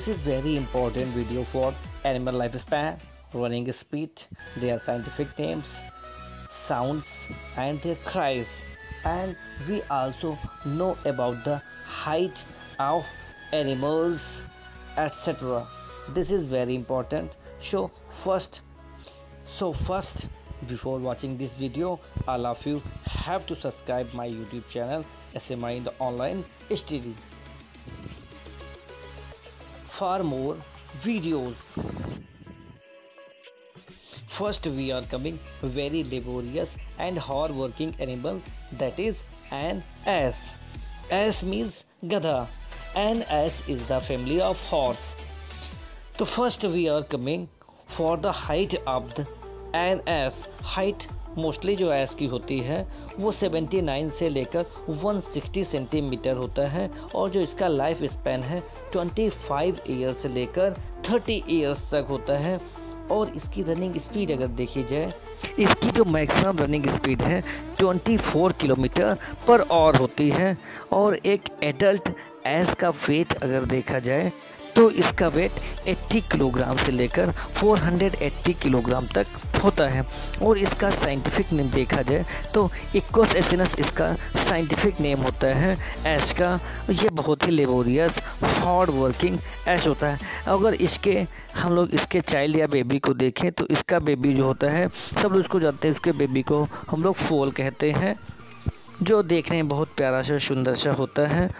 This is very important video for animal lifespan, running speed, their scientific names, sounds and their cries. And we also know about the height of animals etc this is very important. So first so first before watching this video all of you have to subscribe my youtube channel smi in the online std for more videos. First we are coming very laborious and hard working animal that is an ass. Ass means gada and ass is the family of horse. So first we are coming for the height of the an ass. Height mostly जो एस की होती है, वो 79 से लेकर 160 centimetre होता है और जो इसका लाइफ स्पैन है 25 ईयर से लेकर 30 ईयर्स तक होता है। और इसकी रनिंग स्पीड अगर देखी जाए, इसकी जो मैक्सिमम रनिंग स्पीड है 24 किलोमीटर पर आवर होती है। और एक एडल्ट एस का वेट अगर देखा जाए तो इसका वेट 80 किलोग्राम से लेकर 480 किलोग्राम तक होता है और इसका साइंटिफिक नेम देखा जाए तो इक्वस एसिनस इसका साइंटिफिक नेम होता है। ऐश का, ये बहुत ही लेबोरियस हार्ड वर्किंग ऐश होता है। अगर इसके, हम लोग इसके चाइल्ड या बेबी को देखें तो इसका बेबी जो होता है, सब लोग उसको जानते हैं, उसके बेबी को हम लोग फोल कहते हैं, जो देखने में बहुत प्यारा सा, सुंदर सा होता है।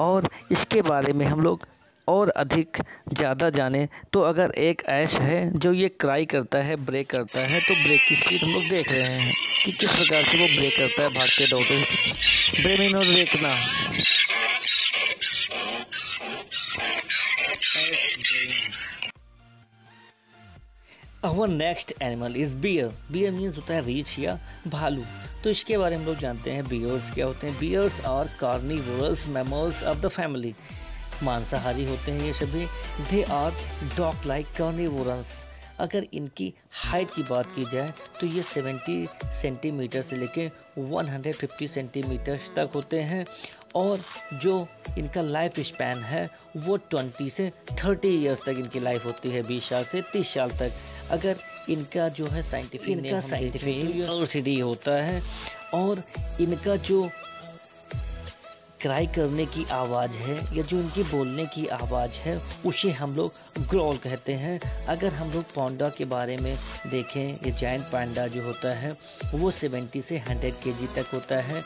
और इसके बारे में हम लोग और अधिक ज़्यादा जाने। तो अगर एक ऐश है जो ये क्राई करता है ब्रेक करता है तो ब्रेक की स्पीड हम लोग देख रहे हैं कि किस प्रकार से वो ब्रेक करता है भागते दौड़ते ब्रेमिन और रेकना our next animal is bear bear means होता है रीच या भालू। तो इसके बारे में हम लोग जानते हैं बियर्स क्या होते हैं। Bears are carnivorous mammals of the family मांसाहारी होते हैं ये सभी। They are dog like carnivorous अगर इनकी हाइट की बात की जाए तो ये 70 सेंटीमीटर से लेके 150 सेंटीमीटर तक होते हैं। और जो इनका लाइफ स्पैन है वो 20 से 30 इयर्स तक इनकी लाइफ होती है 20 साल से 30 साल तक। अगर इनका जो है साइंटिफिक इनका साइंटिफिक यूनिवर्सिटी होता है और इनका जो क्राई करने की आवाज़ है या जो उनकी बोलने की आवाज़ है, उसे हम लोग ग्रोल कहते हैं। अगर हम लोग पांडा के बारे में देखें, ये जैंट पांडा जो होता है, वो 70 से 100 के तक होता है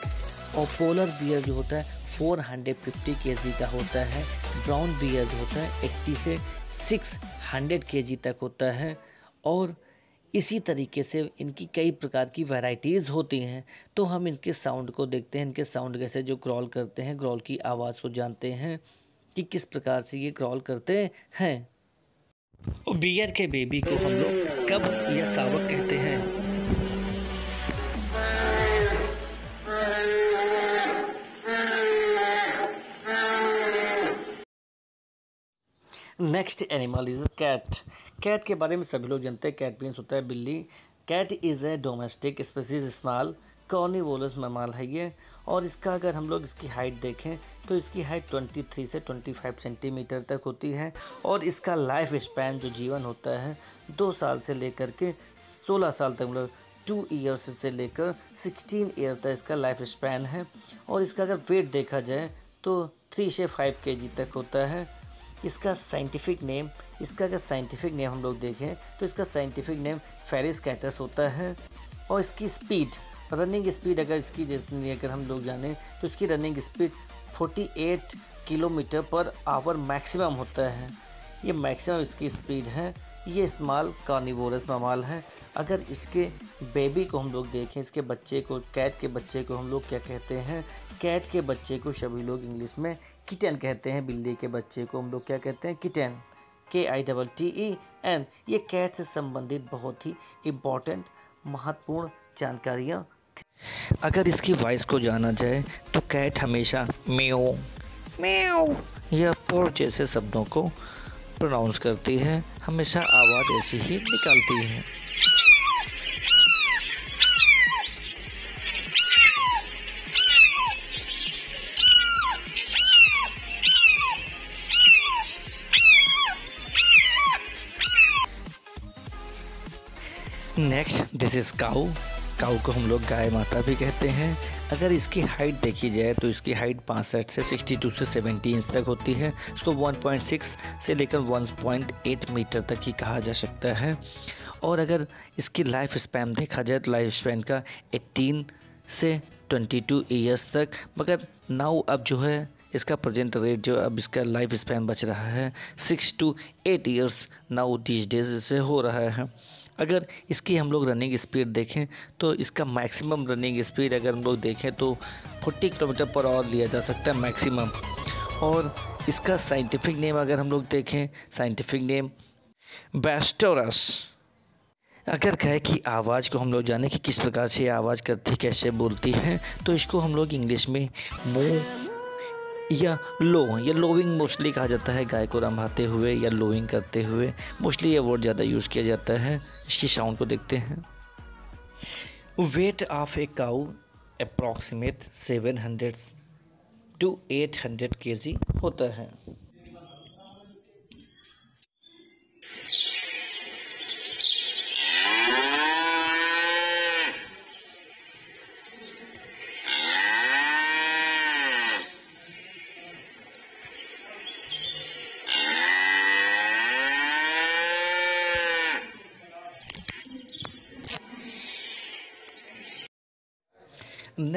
और पोलर बियर जो होता है 450 के का होता है। ब्राउन बियर जो होता है 80 से 600 के तक होता है और इसी तरीके से इनकी कई प्रकार की वैरायटीज़ होती हैं। तो हम इनके साउंड को देखते हैं, इनके साउंड कैसे जो क्रॉल करते हैं क्रॉल की आवाज़ को जानते हैं कि किस प्रकार से ये क्रॉल करते हैं। बियर के बेबी को हम लोग कब या सावक कहते हैं? Next animal is cat. Cat के बारे में सभी लोग जानते हैं, कैट मीन्स होता है बिल्ली। Cat is a domestic species small carnivorous mammal है ये। और इसका अगर हम लोग इसकी हाइट देखें तो इसकी हाइट 23 से 25 सेंटीमीटर तक होती है। और इसका लाइफ स्पैन जो जीवन होता है, दो साल से लेकर के 16 साल तक मतलब टू ईयर्स से लेकर 16 ईयर तक इसका लाइफ स्पैन है। और इसका अगर वेट देखा जाए तो थ्री से फाइव के तक होता है। इसका साइंटिफिक नेम इसका अगर साइंटिफिक नेम हम लोग देखें तो इसका साइंटिफिक नेम फेरिस कैटस होता है। और इसकी स्पीड रनिंग स्पीड अगर इसकी जैसे अगर हम लोग जाने तो इसकी running speed 48 kilometre per hour maximum होता है। ये मैक्सिमम इसकी स्पीड है। ये स्मॉल कार्निवोरस ममाल है। अगर इसके बेबी को हम लोग देखें, इसके बच्चे को कैट के बच्चे को हम लोग क्या कहते हैं? कैट के बच्चे को सभी लोग इंग्लिश में किटन कहते हैं बिल्ली के बच्चे को, हम लोग क्या कहते हैं? Kitten K I double T E N ये कैट से संबंधित बहुत ही इम्पोर्टेंट महत्वपूर्ण जानकारियाँ अगर इसकी वॉइस को जाना जाए तो कैट हमेशा मेओ मेओ या पोर जैसे शब्दों को प्रोनाउंस करती है। हमेशा आवाज़ ऐसी ही निकालती है। Next this is cow cow को हम लोग गाय माता भी कहते हैं। अगर इसकी हाइट देखी जाए तो इसकी हाइट पाँसठ से 62 से 70 इंच तक होती है। इसको 1.6 से लेकर 1.8 मीटर तक ही कहा जा सकता है। और अगर इसकी लाइफ स्पैन देखा जाए तो लाइफ स्पैन का 18 से 22 ईयर्स तक। मगर नाउ अब जो है, इसका प्रेजेंट रेट जो अब इसका लाइफ स्पैन बच रहा है six to eight years now these days से हो रहा है। अगर इसकी हम लोग रनिंग स्पीड देखें तो इसका मैक्सिमम रनिंग स्पीड अगर हम लोग देखें तो 40 किलोमीटर पर आवर लिया जा सकता है मैक्सिमम और इसका साइंटिफिक नेम अगर हम लोग देखें साइंटिफिक नेम बेस्टोरस अगर कहे कि आवाज़ को हम लोग जाने कि किस प्रकार से आवाज़ करती, कैसे बोलती है तो इसको हम लोग इंग्लिश में मुँह या लो, या लोविंग मोस्टली कहा जाता है गाय को रंभाते हुए या लोविंग करते हुए। मोस्टली ये वर्ड ज़्यादा यूज़ किया जाता है। इसकी साउंड को देखते हैं। Weight of a cow approximate seven hundred to eight hundred K G होता है।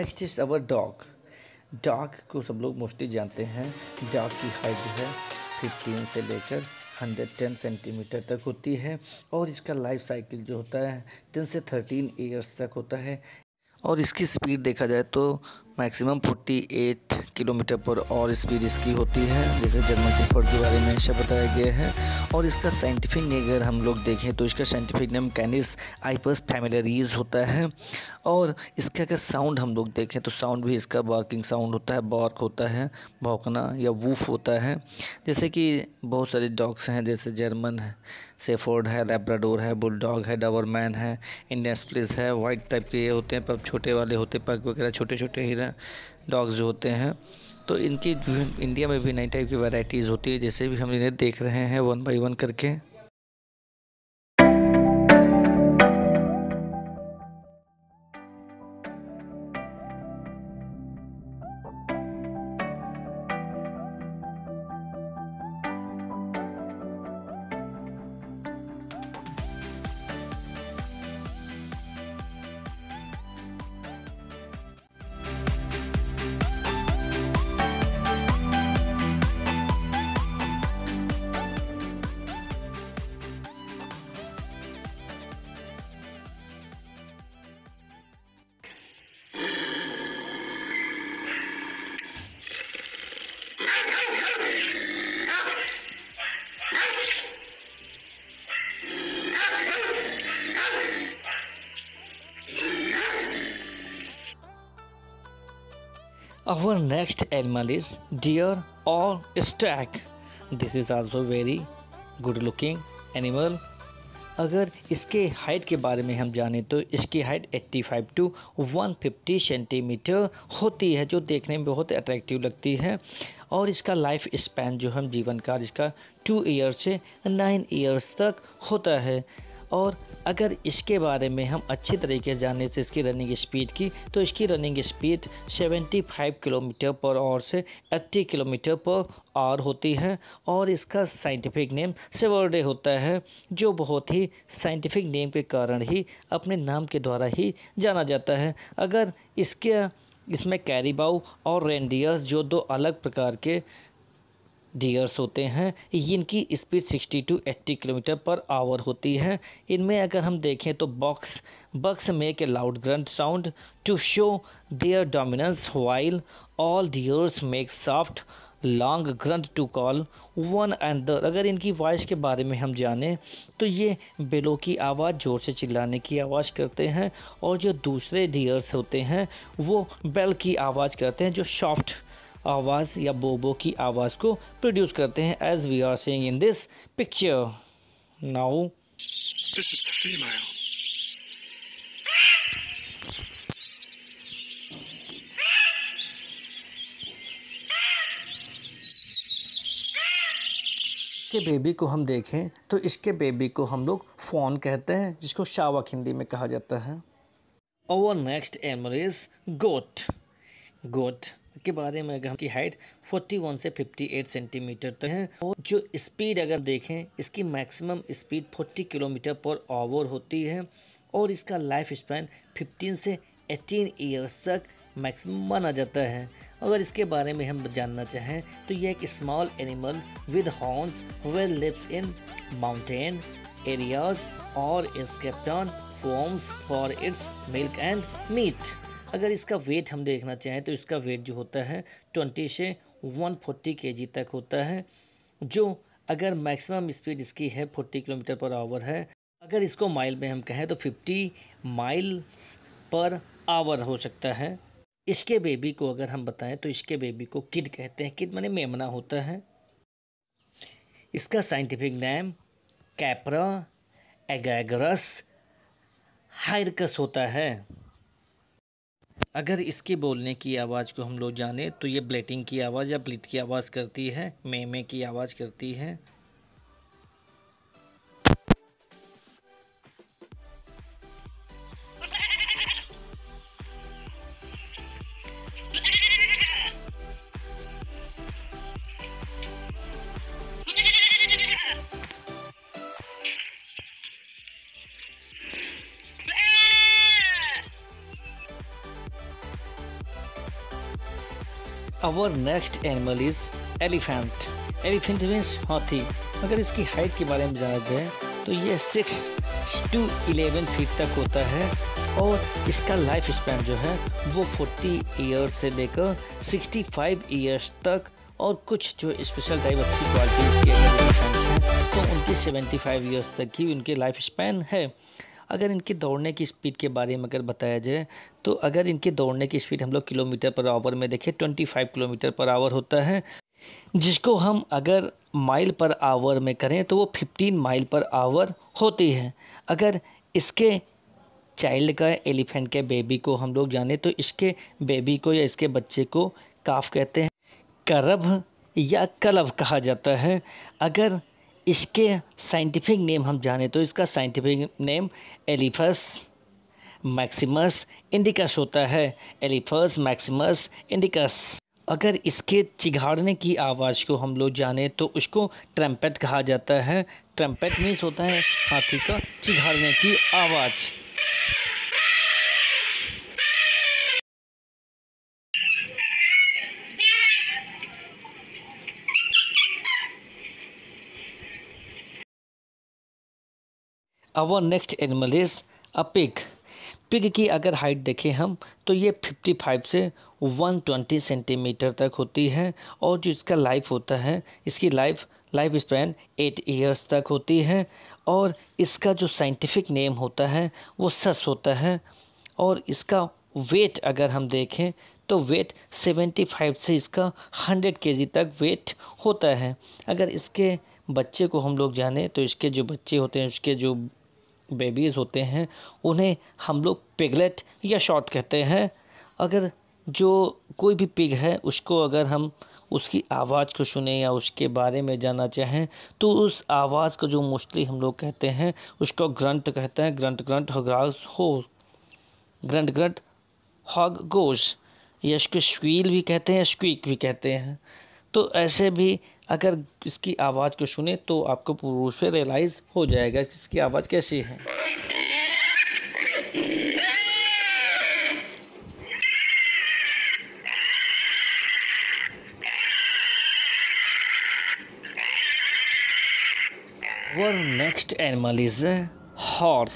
Next is our dog dog को सब लोग मोस्टली जानते हैं। डॉग की हाइट जो है फिफ्टीन से लेकर हंड्रेड टेन सेंटीमीटर तक होती है और इसका लाइफ साइकिल जो होता है टेन से थर्टीन ईयर्स तक होता है। और इसकी स्पीड देखा जाए तो मैक्सिमम 48 किलोमीटर पर और स्पीड इसकी होती है, जैसे जर्मन सिफर्ड के बारे में ऐसा बताया गया है। और इसका साइंटिफिक नेम अगर हम लोग देखें तो इसका साइंटिफिक नेम कैनिस आइपस फैमिलरीज होता है। और इसका अगर साउंड हम लोग देखें तो साउंड भी इसका बार्किंग साउंड होता है बार्क होता है, भौंकना या वूफ होता है। जैसे कि बहुत सारे डॉग्स हैं, जैसे जर्मन है सेफोर्ड है लेब्राडोर है बुलडॉग है डवरमैन है इंडियन स्प्लिस है वाइट टाइप के ये होते हैं, पर छोटे वाले होते पग वगैरह छोटे छोटे ही डॉग्स जो होते हैं। तो इनकी इंडिया में भी नई टाइप की वैरायटीज़ होती है, जैसे भी हम इन्हें देख रहे हैं वन बाई वन करके। Our next animal is deer or stag. This is also very good looking animal. अगर इसके हाइट के बारे में हम जानें तो इसकी हाइट 85 टू 150 सेंटीमीटर होती है, जो देखने में बहुत अट्रैक्टिव लगती है और इसका लाइफ स्पैन जो हम जीवन काल इसका टू ईयर्स से नाइन ईयर्स तक होता है और अगर इसके बारे में हम अच्छी तरीके से जानने से इसकी रनिंग स्पीड की तो इसकी running speed 75 kilometre per hour से 80 किलोमीटर पर आवर होती है और इसका साइंटिफिक नेम सेवर्डे होता है, जो बहुत ही साइंटिफिक नेम के कारण ही अपने नाम के द्वारा ही जाना जाता है। अगर इसके, इसमें कैरीबाउ और रेंडियर्स जो दो अलग प्रकार के डियर्स होते हैं इनकी speed 60 to 80 kilometre per hour होती है। इनमें अगर हम देखें तो bucks bucks make a loud grunt sound to show their dominance while all deers make soft long grunt to call one and the अगर इनकी वॉइस के बारे में हम जानें तो ये बेलों की आवाज़, ज़ोर से चिल्लाने की आवाज़ करते हैं और जो दूसरे डियर्स होते हैं, वो बेल की आवाज़ करते हैं जो सॉफ्ट आवाज़ या बोबो की आवाज़ को प्रोड्यूस करते हैं as we are seeing in this picture now this is the female इसके बेबी को हम देखें तो इसके बेबी को हम लोग फ़ोन कहते हैं जिसको शावक हिंदी में कहा जाता है। और next animal is goat goat के बारे में अगर की हाइट 41 से 58 सेंटीमीटर तक है, और जो स्पीड अगर देखें, इसकी maximum speed 40 kilometre per hour होती है, और इसका लाइफ स्पैन 15 से 18 ईयर्स तक मैक्सिमम माना जाता है। अगर इसके बारे में हम जानना चाहें तो यह एक small animal with horns well lives in mountain areas और its forms for its milk and meat अगर इसका वेट हम देखना चाहें तो इसका वेट जो होता है ट्वेंटी से वन फोर्टी के जी तक होता है, जो अगर मैक्सिमम स्पीड इसकी है फोर्टी किलोमीटर पर आवर है, अगर इसको माइल में हम कहें तो फिफ्टी माइल पर आवर हो सकता है। इसके बेबी को अगर हम बताएँ तो इसके बेबी को किड कहते हैं। किड माने मेमना होता है। इसका साइंटिफिक नेम कैपरा एगैगरस हायरकस होता है। अगर इसके बोलने की आवाज़ को हम लोग जाने तो ये ब्लेटिंग की आवाज़ या ब्लिट की आवाज़ करती है मे मे की आवाज़ करती है। Our next animal is elephant elephant means हाथी अगर इसकी हाइट के बारे में जाना जाए तो ये सिक्स टू इलेवन फीट तक होता है और इसका लाइफ स्पैन जो है, वो फोर्टी ईयर्स से लेकर सिक्सटी फाइव ईयर्स तक और कुछ जो स्पेशल टाइप अच्छी क्वालिटीज़ के हैं तो उनकी सेवेंटी फाइव ईयर्स तक ही उनकी लाइफ स्पैन है। अगर इनके दौड़ने की स्पीड के बारे में अगर बताया जाए तो अगर इनके दौड़ने की स्पीड हम लोग किलोमीटर पर आवर में देखें, twenty five kilometre per hour होता है, जिसको हम अगर माइल पर आवर में करें तो वो फिफ्टीन माइल पर आवर होती है। अगर इसके चाइल्ड का, एलिफेंट के बेबी को हम लोग जाने तो इसके बेबी को या इसके बच्चे को काफ कहते हैं करभ या कलब कहा जाता है। अगर इसके साइंटिफिक नेम हम जाने तो इसका scientific name Elephas maximus indicus होता है। एलिफस मैक्सिमस इंडिकस अगर इसके चिघाड़ने की आवाज़ को हम लोग जाने तो उसको ट्रम्पेट कहा जाता है। ट्रम्पेट मीन्स होता है हाथी का चिघाड़ने की आवाज़। Our next animal is a pig pig की अगर हाइट देखें हम तो ये 55 से 120 सेंटीमीटर तक होती है और जो इसका लाइफ होता है, इसकी life life span eight years तक होती है और इसका जो साइंटिफिक नेम होता है, वो सस होता है और इसका वेट अगर हम देखें तो वेट 75 से इसका 100 केजी तक वेट होता है। अगर इसके बच्चे को हम लोग जाने तो इसके जो बच्चे होते हैं, उसके जो बेबीज़ होते हैं, उन्हें हम लोग पिगलेट या शॉर्ट कहते हैं। अगर जो कोई भी पिग है, उसको अगर हम उसकी आवाज़ को सुने या उसके बारे में जानना चाहें तो उस आवाज़ को जो मोस्टली हम लोग कहते हैं, उसको ग्रंट कहते हैं। ग्रंट ग्रंट हग्रास हो ग्रंट ग्रंट हॉग गोश या इसको स्वील भी कहते हैं स्क्वीक भी कहते हैं। तो ऐसे भी अगर इसकी आवाज़ को सुने तो आपको पूर्व से रियलाइज़ हो जाएगा कि इसकी आवाज़ कैसी है। Our next animal is horse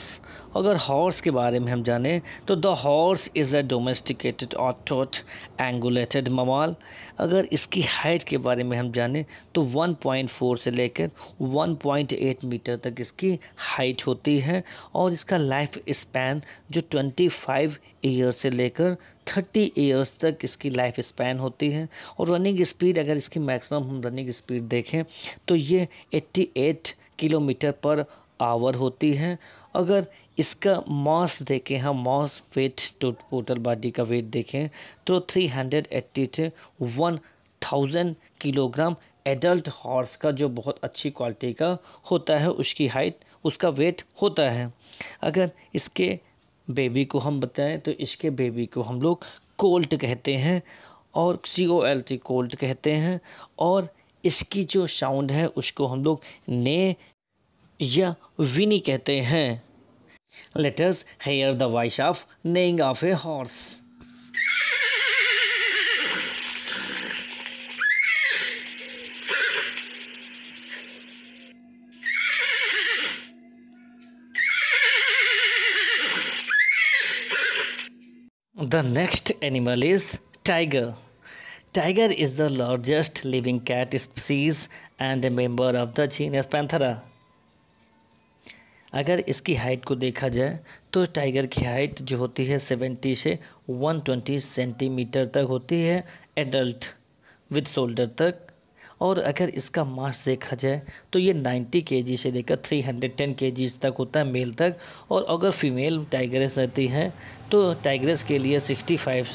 अगर हॉर्स के बारे में हम जानें तो the horse is a domesticated odd-toed ungulate mammal अगर इसकी हाइट के बारे में हम जानें तो 1.4 से लेकर 1.8 मीटर तक इसकी हाइट होती है और इसका लाइफ स्पैन जो 25 ईयर से लेकर 30 ईयर्स तक इसकी लाइफ स्पैन होती है। और रनिंग स्पीड अगर इसकी मैक्सिमम हम रनिंग स्पीड देखें तो ये 88 किलोमीटर पर आवर होती है। अगर इसका मास देखें, हम मास वेट टोटल बॉडी का वेट देखें तो थ्री हंड्रेड एट्टी 380 से 1000 किलोग्राम एडल्ट हॉर्स का जो बहुत अच्छी क्वालिटी का होता है, उसकी हाइट उसका वेट होता है। अगर इसके बेबी को हम बताएँ तो इसके बेबी को हम लोग कोल्ट कहते हैं और C O L T colt कहते हैं और इसकी जो साउंड है, उसको हम लोग ने या विनी कहते हैं let's hear the voice of neighing of a horse The next animal is tiger. Tiger is the largest living cat species and a member of the genus Panthera. अगर इसकी हाइट को देखा जाए तो टाइगर की height जो होती है 70 से 120 सेंटीमीटर तक होती है एडल्ट विद शोल्डर तक। और अगर इसका मास देखा जाए तो ये 90 के से लेकर 310 के तक होता है मेल तक। और अगर फीमेल टाइगरेस रहती हैं तो टाइगरेस के लिए 65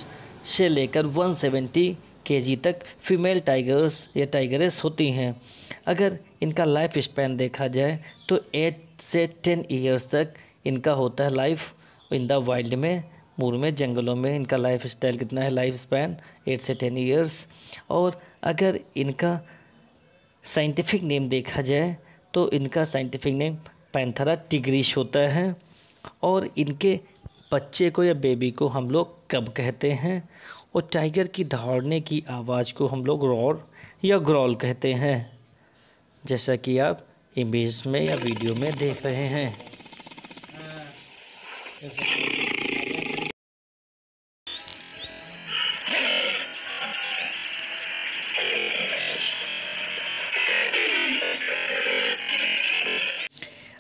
से लेकर 170 के तक फीमेल टाइगर्स या टाइगरेस होती हैं। अगर इनका लाइफ स्पैन देखा जाए तो एट से टेन ईयर्स तक इनका होता है लाइफ इन द वाइल्ड में, मूर में, जंगलों में। इनका लाइफ स्टाइल कितना है? लाइफ स्पैन एट से टेन ईयर्स और अगर इनका साइंटिफिक नेम देखा जाए तो इनका साइंटिफिक नेम पैंथरा टिग्रिश होता है। और इनके बच्चे को या बेबी को हम लोग कब कहते हैं? और टाइगर की दौड़ने की आवाज़ को हम लोग रॉर या ग्रॉल कहते हैं। जैसा कि आप इमेज में या वीडियो में देख रहे हैं।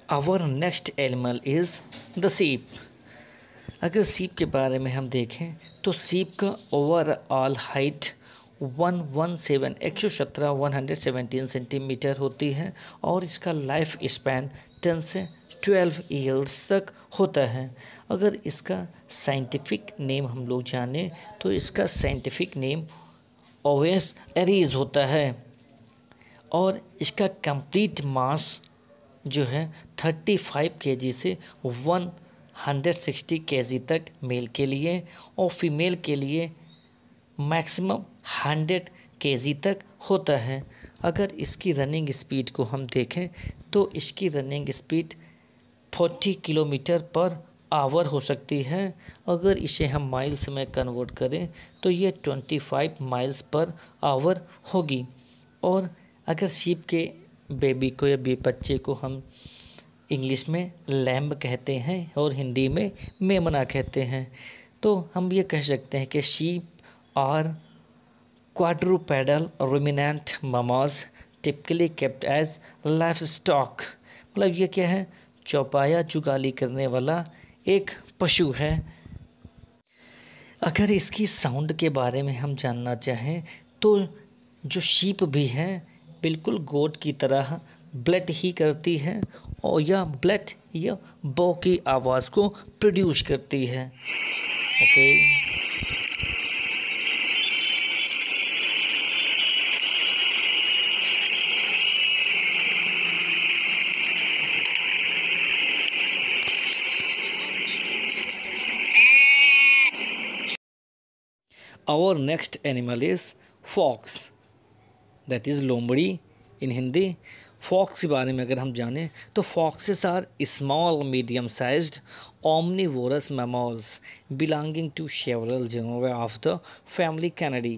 Our next animal is the sheep अगर सीप के बारे में हम देखें तो सीप का overall height one one seven एक सौ सत्रह वन हंड्रेड सेवेंटीन सेंटीमीटर होती है और इसका लाइफ स्पैन टेन से ट्वेल्व ईयर्स तक होता है। अगर इसका साइंटिफिक नेम हम लोग जाने तो इसका साइंटिफिक नेम ओवेस एरीज होता है। और इसका कंप्लीट मास जो है थर्टी फाइव के से वन हंड्रेड सिक्सटी के तक मेल के लिए और फीमेल के लिए मैक्सिमम हंड्रेड के तक होता है। अगर इसकी रनिंग स्पीड को हम देखें तो इसकी running speed forty kilometre per hour हो सकती है। अगर इसे हम माइल्स में कन्वर्ट करें तो ये twenty five miles per hour होगी। और अगर शीप के बेबी को या बी बच्चे को हम इंग्लिश में लैम्ब कहते हैं और हिंदी में मेमना कहते हैं तो हम ये कह सकते हैं कि sheep are quadrupedal ruminant mammals typically kept as livestock मतलब ये क्या है? चौपाया, चुगाली करने वाला एक पशु है। अगर इसकी साउंड के बारे में हम जानना चाहें तो जो शीप भी हैं, बिल्कुल गोट की तरह ब्लड ही करती है और यह ब्लड या बो की आवाज़ को प्रोड्यूस करती है। Okay our next animal is fox. That is लोमड़ी इन हिंदी फॉक्स के बारे में अगर हम जानें तो foxes are small medium sized omnivorous mammals belonging to several genera of the family Canidae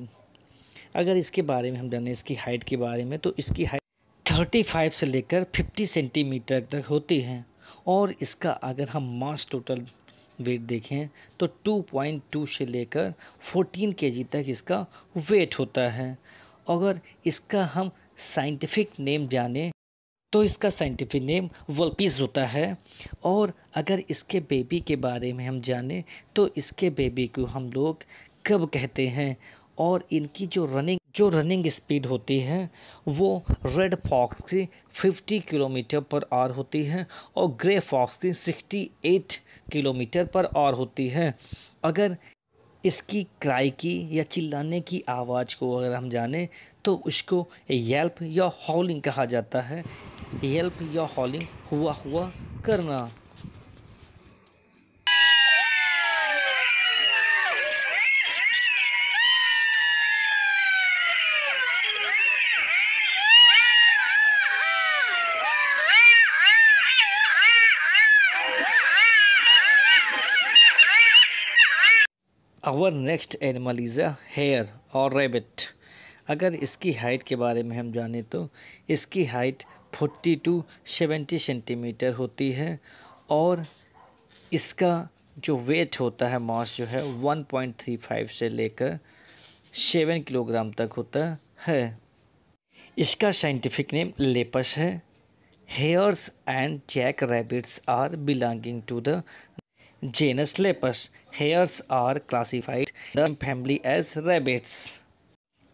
अगर इसके बारे में हम जानें, इसकी हाइट के बारे में तो इसकी हाइट थर्टी फाइव से लेकर फिफ्टी सेंटीमीटर तक होती है। और इसका अगर हम मास टोटल वेट देखें तो 2.2 से लेकर 14 केजी तक इसका वेट होता है। अगर इसका हम साइंटिफिक नेम जाने तो इसका साइंटिफिक नेम वल्पीस होता है। और अगर इसके बेबी के बारे में हम जाने तो इसके बेबी को हम लोग कब कहते हैं? और इनकी जो रनिंग जो रनिंग स्पीड होती है, वो रेड फॉक्स की 50 किलोमीटर पर आर होती है और ग्रे फॉक्स की 68 किलोमीटर पर और होती है। अगर इसकी क्राई की या चिल्लाने की आवाज़ को अगर हम जाने तो उसको येल्प या हॉलिंग कहा जाता है। येल्प या हॉलिंग हुआ हुआ करना। Our next animal is a hare और रेबिट अगर इसकी हाइट के बारे में हम जानें तो इसकी हाइट 40 टू 70 सेंटीमीटर होती है और इसका जो वेट होता है मास जो है 1.35 से लेकर सेवन किलोग्राम तक होता है। इसका साइंटिफिक नेम लेपस है। Hares and jack rabbits are belonging to the genus lepus. Hares are classified the family as rabbits.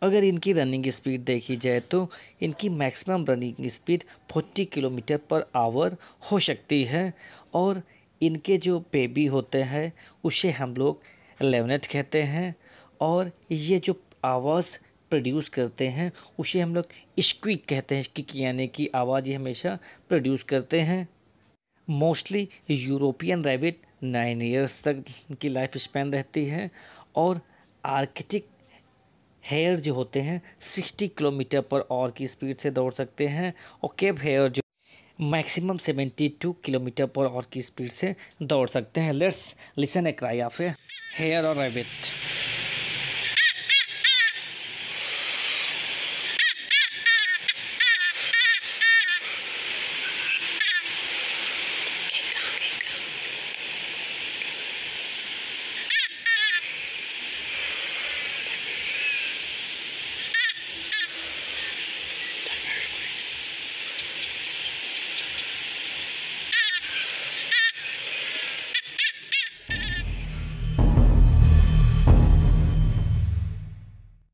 अगर इनकी रनिंग स्पीड देखी जाए तो इनकी maximum running speed 40 kilometre per hour हो सकती है और इनके जो बेबी होते हैं, उसे हम लोग लेवनेट कहते हैं और ये जो आवाज़ प्रोड्यूस करते हैं, उसे हम लोग स्क्विक कहते हैं स्क्विक यानी कि आवाज़ ही हमेशा प्रोड्यूस करते हैं mostly European rabbit nine years तक की लाइफ स्पैन रहती है और आर्किटिक हेयर जो होते हैं सिक्सटी किलोमीटर पर और की स्पीड से दौड़ सकते हैं और केब हेयर जो मैक्सिमम सेवेंटी टू किलोमीटर पर और की स्पीड से दौड़ सकते हैं। Let's listen a cry of a hare और रैबिट